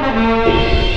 Música